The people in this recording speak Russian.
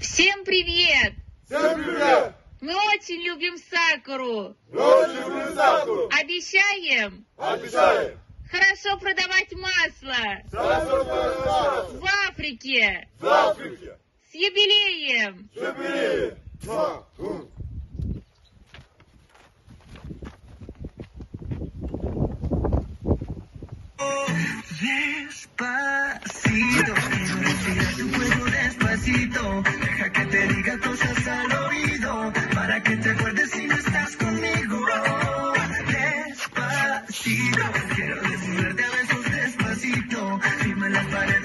Всем привет! Всем привет! Мы очень любим сакуру. Мы очень любим сакуру. Обещаем Обещаем. хорошо продавать масло Хорошо продавать в Африке в Африке. с юбилеем. Юбилей. Муа. М. Despacito, quiero respirar tu cuerpo despacito. que te diga cosas al oído, para que te acuerdes si no estás conmigo. Despacito, quiero desnudarte a besos despacito, firma la pared.